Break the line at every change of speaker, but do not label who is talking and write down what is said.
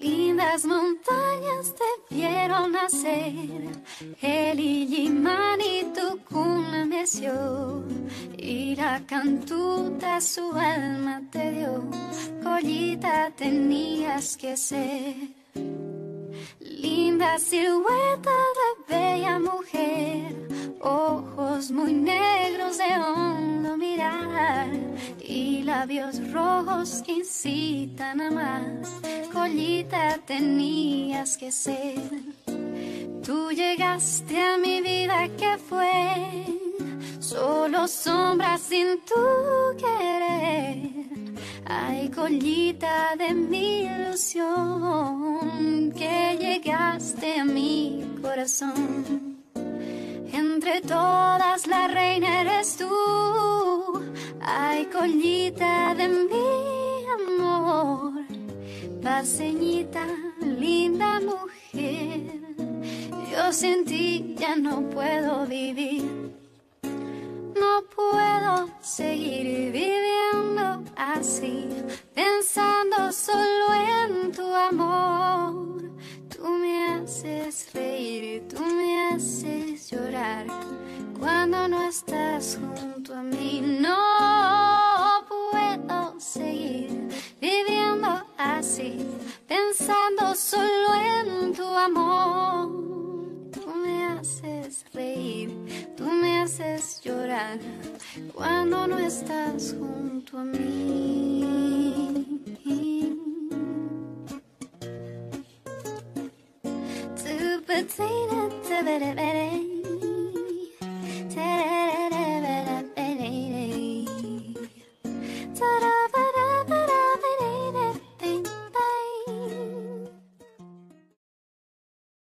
Lindas montañas te vieron nacer, el Illimani tu cuna meció, y la cantuta su alma te dio, collita tenías que ser. Linda silueta de bella mujer, ojos muy negros de hondo mirar y labios rojos que incitan a más. Collita tenías que ser. Tú llegaste a mi vida que fue solo sombras sin tu querer. Ay, collita de mi ilusión, llegaste a mi corazón. Entre todas la reina eres tú. Ay, collita de mi amor, paseñita, linda mujer. Yo sin ti ya no puedo vivir. No puedo seguir viviendo así, no estás junto a mí. No puedo seguir viviendo así, pensando solo en tu amor. Tú me haces reír, tú me haces llorar cuando no estás junto a mí. Potato,